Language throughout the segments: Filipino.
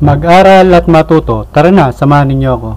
Mag-aral at matuto. Tara na, samahan ninyo ako.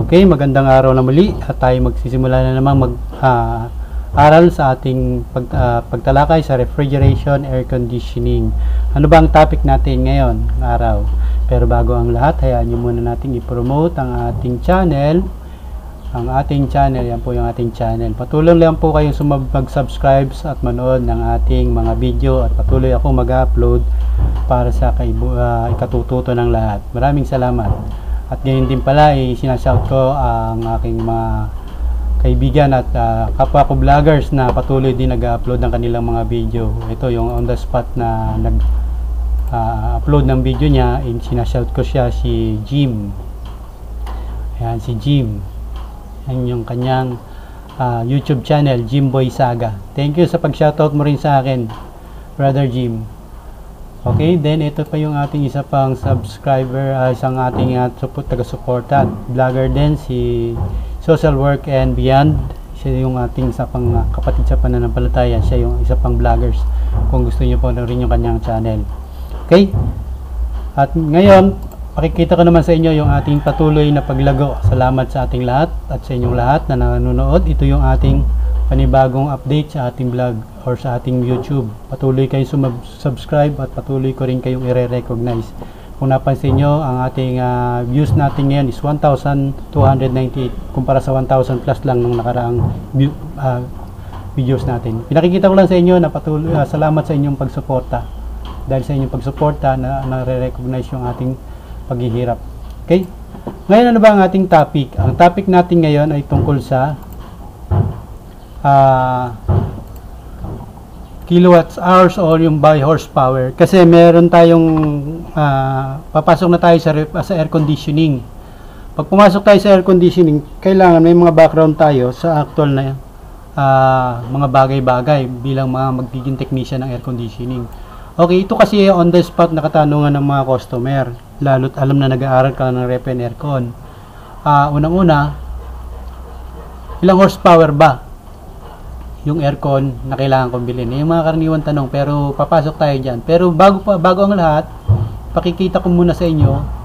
Okay, magandang araw na muli at tayo magsisimula na namang mag ah, aral sa ating pag, ah, pagtalakay sa refrigeration, air conditioning. Ano ba ang topic natin ngayon, araw? Pero bago ang lahat, hayaan nyo muna nating i-promote ang ating channel. Ang ating channel, yan po yung ating channel. Patuloy lang po kayong mag-subscribe at manood ng ating mga video at patuloy ako mag-upload para sa kay, uh, ikatututo ng lahat. Maraming salamat. At ngayon din pala, eh, sinashout ko ang aking mga kaibigan at ah, kapwa ko vloggers na patuloy din nag-upload ng kanilang mga video. Ito yung on the spot na nag ah, upload ng video niya, in sinashout ko siya si Jim. Ayan, si Jim. Yan yung kanyang ah, YouTube channel, Jimboy Saga. Thank you sa pag-shoutout mo rin sa akin, Brother Jim. Okay, then ito pa yung ating isa pang subscriber, ah, isang ating uh, taga-suporta, vlogger din, si Social Work and Beyond. Siya yung ating isa pang ah, kapatid sa pananampalataya. Siya yung isa pang vloggers. Kung gusto niyo po rin yung kanyang channel. Okay? At ngayon, pakikita ko naman sa inyo yung ating patuloy na paglago. Salamat sa ating lahat at sa inyong lahat na nanonood. Ito yung ating panibagong update sa ating vlog or sa ating YouTube. Patuloy kayong subscribe at patuloy ko rin kayong i-recognize. Kung napansin nyo, ang ating ah, views natin ngayon is 1,298 kumpara sa 1,000 plus lang nung nakaraang view, ah, videos natin. Pinakikita ko lang sa inyo na patuloy, ah, salamat sa inyong pagsuporta. Dahil sa inyong pagsuporta na nare-recognize yung ating paghihirap. Okay? Ngayon ano ba ang ating topic? Ang topic natin ngayon ay tungkol sa ah kilowatts hours or yung by horsepower. Kasi meron tayong ah, papasok na tayo sa, ref- sa air conditioning. Pag pumasok tayo sa air conditioning kailangan may mga background tayo sa actual na ah, mga bagay-bagay bilang mga magiging technician ng air conditioning. Okay ito kasi on the spot na ng mga customer lalo't alam na nag-aaral ka ng rep and aircon. Ah, unang-una ilang horsepower ba yung aircon na kailangan kong bilhin. Yung mga karaniwan tanong, pero papasok tayo dyan. Pero bago, pa, bago ang lahat, pakikita ko muna sa inyo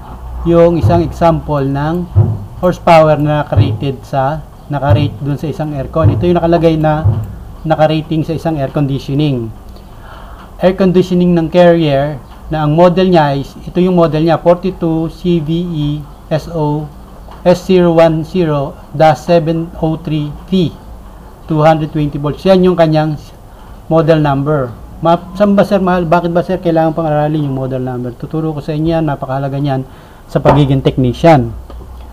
yung isang example ng horsepower na nakarated sa nakarate dun sa isang aircon. Ito yung nakalagay na nakarating sa isang air conditioning. Air conditioning ng carrier na ang model niya is, ito yung model niya, 42 CVE SO S010-703T. 220 volts. Yan yung kanyang model number. Ma saan ba sir mahal? Bakit ba sir kailangan pang aralin yung model number? Tuturo ko sa inyo yan, napakahalaga niyan sa pagiging technician.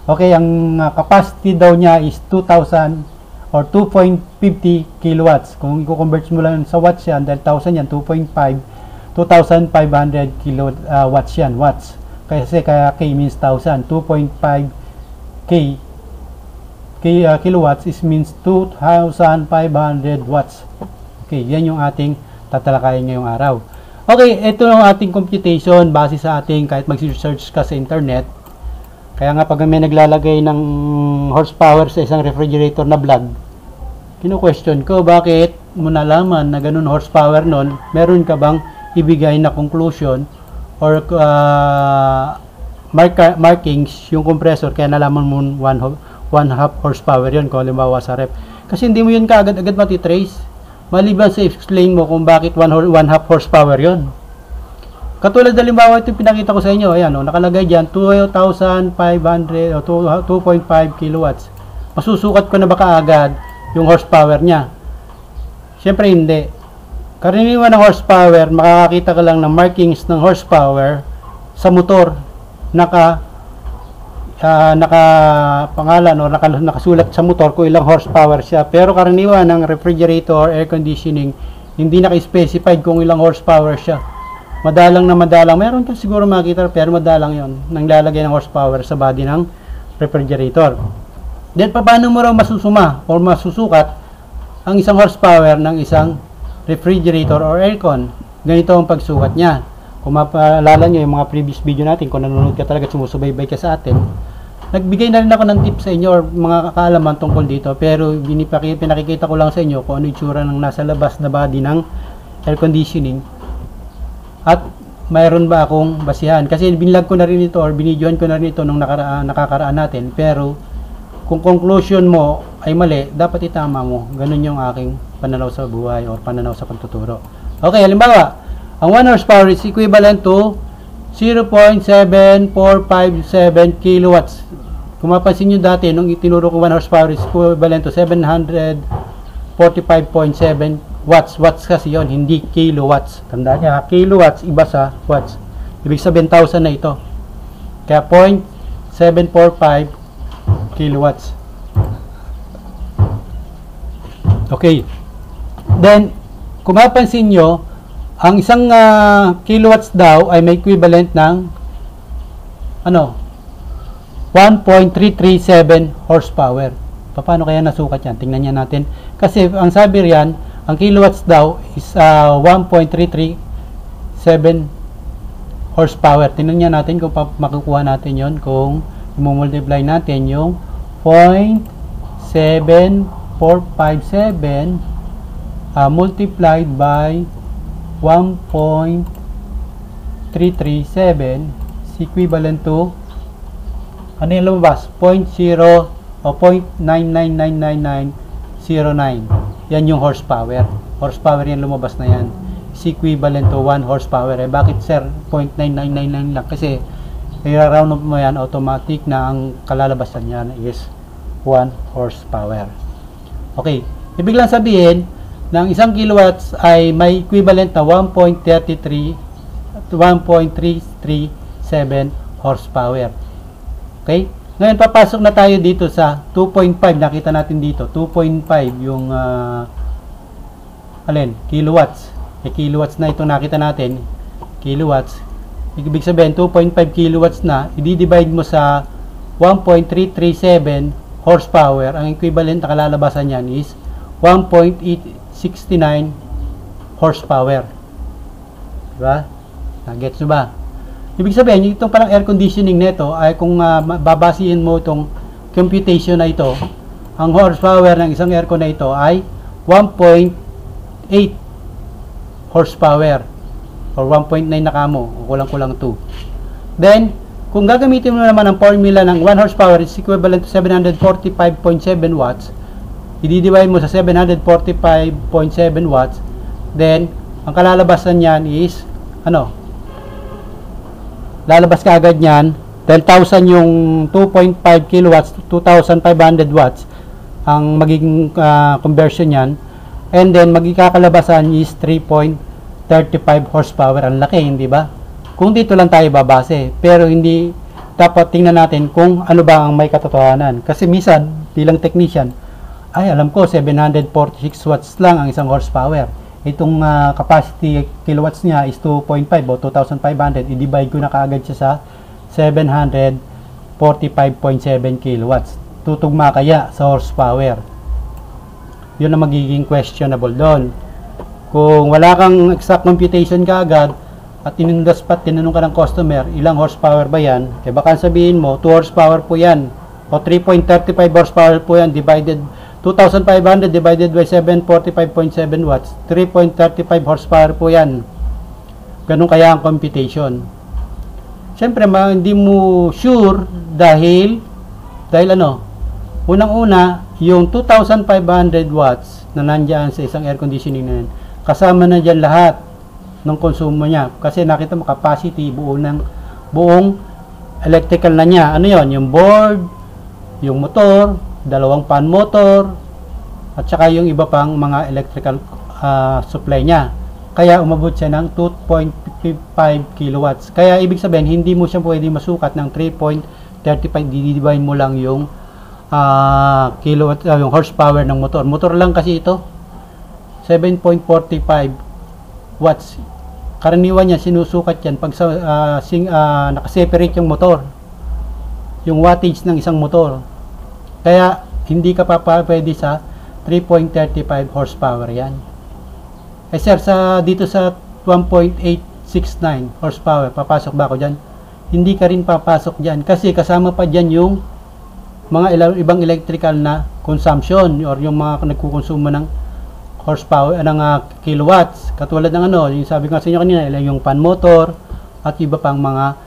Okay, ang uh, capacity daw niya is 2,000 or 2.50 kilowatts. Kung i-convert mo lang sa watts yan, dahil 1,000 yan, 2.5, 2,500 kilowatts yan, watts. Kasi kaya K means 1,000, 2.5 K uh, kilowatts is means 2,500 watts. Okay, yan yung ating tatalakayin ngayong araw. Okay, ito yung ating computation base sa ating kahit mag-search ka sa internet. Kaya nga pag may naglalagay ng horsepower sa isang refrigerator na vlog, kino-question ko bakit mo nalaman na ganun horsepower nun, meron ka bang ibigay na conclusion or uh, mark markings yung compressor kaya nalaman mo 1 1 half horsepower yun kung halimbawa sa rep. Kasi hindi mo yun kaagad-agad matitrace. Maliban sa explain mo kung bakit 1 half horsepower yun. Katulad halimbawa ito pinakita ko sa inyo, ayan, oh, nakalagay diyan 2,500 o 2.5 kilowatts. Masusukat ko na ba kaagad yung horsepower niya? Siyempre hindi. Karaniwan ng horsepower, makakakita ka lang ng markings ng horsepower sa motor. Naka uh, nakapangalan o naka, nakasulat sa motor kung ilang horsepower siya. Pero karaniwan ng refrigerator or air conditioning, hindi naka-specified kung ilang horsepower siya. Madalang na madalang. Meron ka siguro makita pero madalang yon nang lalagay ng horsepower sa body ng refrigerator. Then, paano mo raw masusuma o masusukat ang isang horsepower ng isang refrigerator or aircon? Ganito ang pagsukat niya. Kung mapaalala nyo yung mga previous video natin, kung nanonood ka talaga, sumusubaybay ka sa atin, nagbigay na rin ako ng tips sa inyo or mga kaalaman tungkol dito pero binipaki, pinakikita ko lang sa inyo kung ano itsura ng nasa labas na body ng air conditioning at mayroon ba akong basihan. Kasi binlog ko na rin ito or binidyohan ko na rin ito nung nakaraan, nakakaraan natin. Pero, kung conclusion mo ay mali, dapat itama mo. Ganun yung aking pananaw sa buhay or pananaw sa pagtuturo. Okay, halimbawa, ang 1 horsepower is equivalent to 0.7457 kilowatts. Kung mapansin nyo dati, nung itinuro ko 1 horsepower is equivalent to 745.7 watts. Watts kasi yon hindi kilowatts. Tandaan niya, kilowatts iba sa watts. Ibig sabihin 1,000 na ito. Kaya 0.745 kilowatts. Okay. Then, kung mapansin nyo, ang isang uh, kilowatts daw ay may equivalent ng ano 1.337 horsepower. Paano kaya nasukat yan? Tingnan niya natin. Kasi ang sabi riyan, ang kilowatts daw is uh, 1.337 horsepower. Tingnan niya natin kung makukuha natin yon kung i-multiply natin yung 0.7457 uh, multiplied by 1.337 is equivalent to ano yung lumabas? 0.0 o 0.9999909 yan yung horsepower. Horsepower yan lumabas na yan. Is equivalent to 1 horsepower. Eh bakit sir? 0.9999 lang. Kasi i-round up mo yan automatic na ang kalalabasan yan is 1 horsepower. Okay. Ibig lang sabihin ng isang kilowatts ay may equivalent na 1.33 1.337 horsepower okay ngayon, papasok na tayo dito sa 2.5. Nakita natin dito, 2.5 yung uh, alin, kilowatts. E kilowatts na ito nakita natin. Kilowatts. Ibig sabihin, 2.5 kilowatts na, i-divide mo sa 1.337 horsepower. Ang equivalent na kalalabasan niyan is 1.869 horsepower. Diba? Nagets nyo ba? Ibig sabihin, itong palang air conditioning nito ay kung uh, babasihin mo itong computation na ito, ang horsepower ng isang aircon na ito ay 1.8 horsepower or 1.9 na kamo, kulang-kulang 2. Then, kung gagamitin mo naman ang formula ng 1 horsepower is equivalent to 745.7 watts, i-divide mo sa 745.7 watts, then, ang kalalabasan niyan is, ano, lalabas ka agad yan 10,000 yung 2.5 kilowatts 2,500 watts ang magiging uh, conversion yan and then magkakalabasan is 3.35 horsepower. Ang laki hindi ba? Kung dito lang tayo babase pero hindi dapat tingnan natin kung ano ba ang may katotohanan. Kasi minsan bilang technician ay alam ko 746 watts lang ang isang horsepower itong uh, capacity kilowatts niya is 2.5 o 2,500 i-divide ko na kaagad siya sa 745.7 kilowatts. Tutugma kaya sa horsepower? Yun ang magiging questionable doon. Kung wala kang exact computation kaagad at tinundas pa tinanong ka ng customer ilang horsepower ba yan? Eh baka sabihin mo 2 horsepower po yan. O 3.35 horsepower po yan divided 2,500 divided by 745.7 watts, 3.35 horsepower po yan. Ganun kaya ang computation. Siyempre, ma, hindi mo sure dahil, dahil ano, unang-una, yung 2,500 watts na nandyan sa isang air conditioning na yan, kasama na dyan lahat ng konsumo niya. Kasi nakita mo capacity, buo ng, buong electrical na niya. Ano yon Yung board, yung motor, dalawang fan motor, at saka yung iba pang mga electrical uh, supply niya. Kaya umabot siya ng 2.55 kilowatts. Kaya ibig sabihin, hindi mo siya pwede masukat ng 3.35. Didivide mo lang yung uh, kilowatt, uh, yung horsepower ng motor. Motor lang kasi ito. 7.45 watts. Karaniwan niya, sinusukat yan pag sa, uh, uh, nakaseparate yung motor. Yung wattage ng isang motor kaya, hindi ka pa pwede sa 3.35 horsepower yan. Eh sir, sa, dito sa 1.869 horsepower, papasok ba ako dyan? Hindi ka rin papasok dyan kasi kasama pa dyan yung mga ibang electrical na consumption or yung mga nagkukonsumo ng horsepower, ng uh, kilowatts. Katulad ng ano, yung sabi ko sa inyo kanina, yung fan motor, at iba pang mga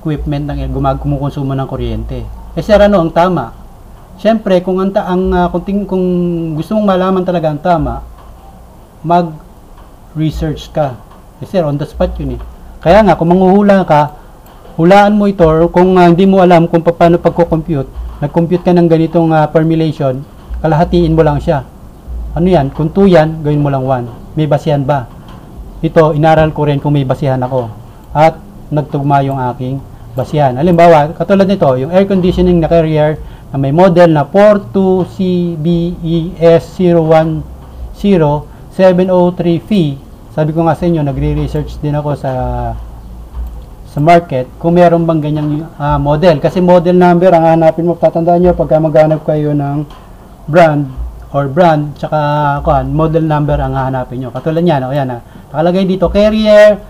equipment ng gumag kumukonsumo ng kuryente. Eh sir, ano ang tama? Siyempre, kung ang, ang ah, kung, ting- kung gusto mong malaman talaga ang tama, mag-research ka. Eh sir, on the spot yun eh. Kaya nga, kung manghuhula ka, hulaan mo ito or kung ah, hindi mo alam kung paano pagko-compute, nag-compute ka ng ganitong ah, formulation, kalahatiin mo lang siya. Ano yan? Kung 2 yan, gawin mo lang 1. May basihan ba? Ito, inaral ko rin kung may basihan ako. At nagtugma yung aking basihan. Halimbawa, katulad nito, yung air conditioning na carrier na may model na E 42CBES010703F. Sabi ko nga sa inyo, nagre-research din ako sa sa market kung meron bang ganyang ah, model. Kasi model number ang hanapin mo. Tatandaan nyo pagka maghanap kayo ng brand or brand tsaka kuan, model number ang hahanapin nyo. Katulad niyan, o yan ha. Nakalagay dito, carrier,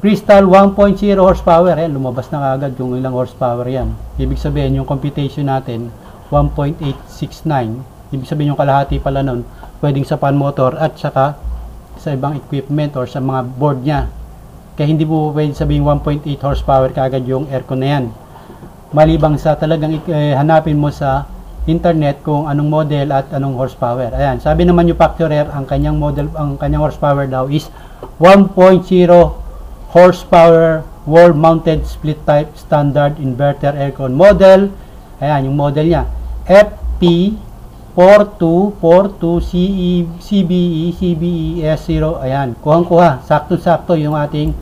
crystal 1.0 horsepower. Ayan, lumabas na kagad kung ilang horsepower yan. Ibig sabihin, yung computation natin, 1.869. Ibig sabihin yung kalahati pala nun, pwedeng sa pan motor at saka sa ibang equipment or sa mga board niya. Kaya hindi mo pwede sabihin 1.8 horsepower kagad yung aircon na yan. Malibang sa talagang eh, hanapin mo sa internet kung anong model at anong horsepower. Ayan, sabi ng manufacturer, ang kanyang model, ang kanyang horsepower daw is 1.0 horsepower wall mounted split type standard inverter aircon model. Ayan, yung model niya. FP 4242 CE CBE CBE S0 ayan kuhang-kuha. Sakto-sakto yung ating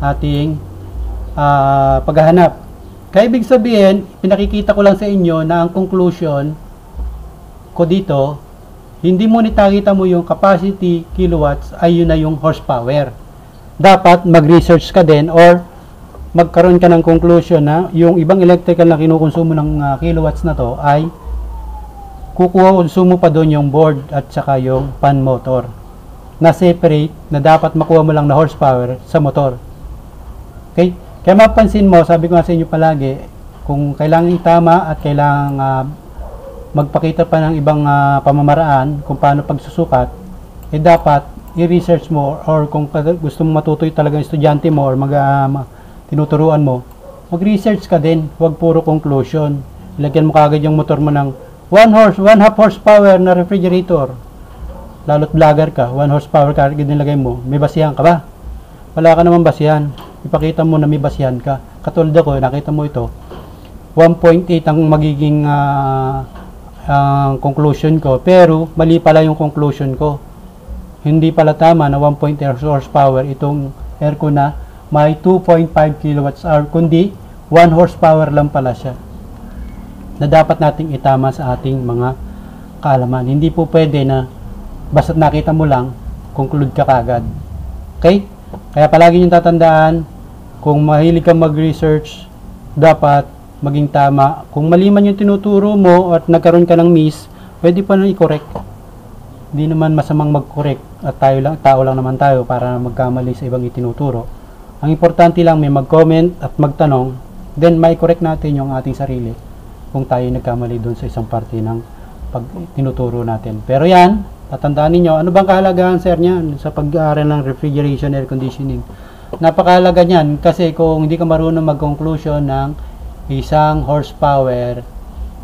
ating ah, paghahanap. Kaya ibig sabihin pinakikita ko lang sa inyo na ang conclusion ko dito hindi mo nitakita mo yung capacity kilowatts ay yun na yung horsepower. Dapat mag-research ka din or magkaroon ka ng conclusion na yung ibang electrical na kinukonsumo ng ah, kilowatts na to ay kukuha konsumo pa doon yung board at saka yung pan motor na separate na dapat makuha mo lang na horsepower sa motor. Okay? Kaya mapansin mo, sabi ko nga sa inyo palagi, kung kailangan tama at kailangan ah, magpakita pa ng ibang ah, pamamaraan kung paano pagsusukat, eh dapat i-research mo or kung gusto mo matutoy talaga ng estudyante mo or mag, ma- tinuturuan mo, mag-research ka din, huwag puro conclusion. Ilagyan mo kagad yung motor mo ng 1 horse, 1 half horsepower na refrigerator. Lalo't vlogger ka, 1 horsepower ka, nilagay mo, may basihan ka ba? Wala ka naman basihan. Ipakita mo na may basihan ka. Katulad ako, nakita mo ito, 1.8 ang magiging ah, ang conclusion ko, pero mali pala yung conclusion ko. Hindi pala tama na 1.8 horsepower itong aircon na may 2.5 kilowatts hour, kundi 1 horsepower lang pala siya na dapat nating itama sa ating mga kaalaman. Hindi po pwede na basta nakita mo lang, conclude ka kagad. Okay? Kaya palagi yung tatandaan, kung mahilig kang mag-research, dapat maging tama. Kung mali man yung tinuturo mo at nagkaroon ka ng miss, pwede pa na i-correct. Hindi naman masamang mag-correct at tayo lang, tao lang naman tayo para magkamali sa ibang itinuturo. Ang importante lang may mag-comment at magtanong, then may correct natin yung ating sarili kung tayo nagkamali doon sa isang parte ng pag tinuturo natin. Pero yan, tatandaan ninyo, ano bang kahalagahan sir niyan sa pag-aaral ng refrigeration air conditioning? Napakahalaga niyan kasi kung hindi ka marunong mag-conclusion ng isang horsepower,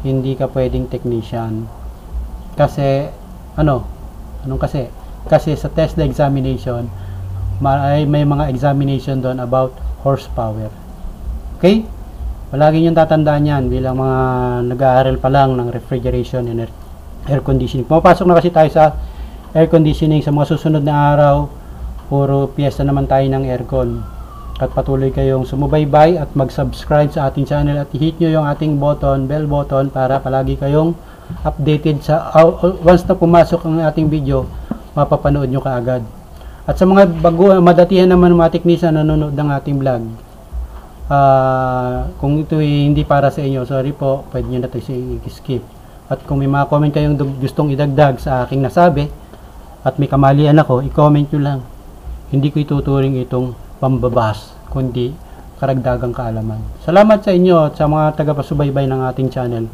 hindi ka pwedeng technician. Kasi, ano? Anong kasi? Kasi sa test examination, may, may mga examination doon about horsepower. Okay? Palagi niyong tatandaan yan bilang mga nag-aaral pa lang ng refrigeration and air, conditioning. Pumapasok na kasi tayo sa air conditioning sa mga susunod na araw. Puro piyesta naman tayo ng aircon. At patuloy kayong sumubaybay at mag-subscribe sa ating channel at i-hit nyo yung ating button, bell button para palagi kayong updated sa uh, once na pumasok ang ating video, mapapanood nyo kaagad. At sa mga bago, madatihan naman mga na nanonood ng ating vlog, Ah, kung ito ay hindi para sa inyo, sorry po, pwede nyo na ito i-skip. At kung may mga comment kayong gustong idagdag sa aking nasabi, at may kamalian ako, i-comment nyo lang. Hindi ko ituturing itong pambabas, kundi karagdagang kaalaman. Salamat sa inyo at sa mga tagapasubaybay ng ating channel.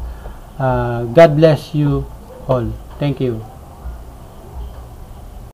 Ah, God bless you all. Thank you.